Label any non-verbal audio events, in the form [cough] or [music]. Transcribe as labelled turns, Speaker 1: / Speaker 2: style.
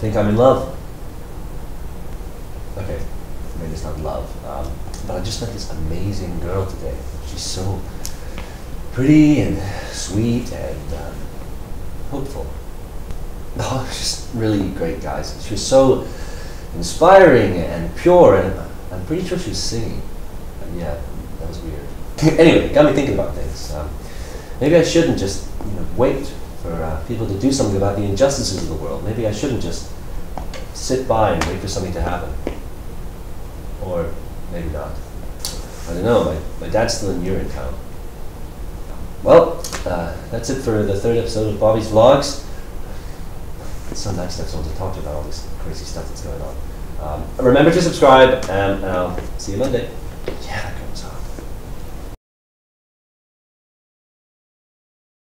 Speaker 1: think I'm in love. Okay, maybe it's not love, um, but I just met this amazing girl today. She's so pretty and sweet and um, hopeful. [laughs] Oh, she's really great, guys. She was so inspiring and pure, and I'm pretty sure she was singing. And yeah, that was weird. [laughs] anyway, got me thinking about things. Um, maybe I shouldn't just you know, wait people to do something about the injustices of the world. Maybe I shouldn't just sit by and wait for something to happen. Or maybe not. I don't know. My, my dad's still in Urinetown. Well, uh, that's it for the third episode of Bobby's Vlogs. It's so next episode to talk about all this crazy stuff that's going on. Um, remember to subscribe, and, and I'll see you Monday. Yeah,